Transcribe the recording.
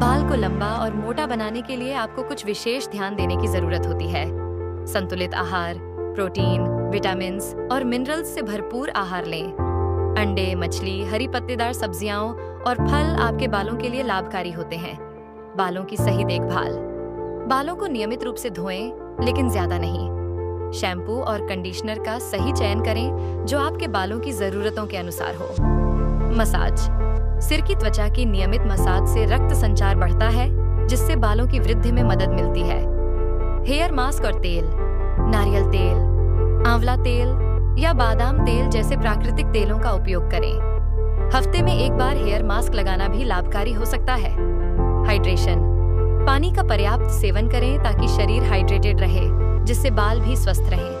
बाल को लंबा और मोटा बनाने के लिए आपको कुछ विशेष ध्यान देने की ज़रूरत होती है। संतुलित आहार, प्रोटीन विटामिन और मिनरल्स से भरपूर आहार लें। अंडे, मछली, हरी पत्तेदार सब्ज़ियाँ और फल आपके बालों के लिए लाभकारी होते हैं। बालों की सही देखभाल। बालों को नियमित रूप से धोएँ, लेकिन ज़्यादा नहीं। शैम्पू और कंडीशनर का सही चयन करें जो आपके बालों की जरूरतों के अनुसार हो। मसाज। सिर की त्वचा की नियमित मसाज से रक्त संचार बढ़ता है, जिससे बालों की वृद्धि में मदद मिलती है। हेयर मास्क और तेल, नारियल तेल, आंवला तेल या बादाम तेल जैसे प्राकृतिक तेलों का उपयोग करें। हफ़्ते में एक बार हेयर मास्क लगाना भी लाभकारी हो सकता है। हाइड्रेशन, पानी का पर्याप्त सेवन करें ताकि शरीर हाइड्रेटेड रहे, जिससे बाल भी स्वस्थ रहें।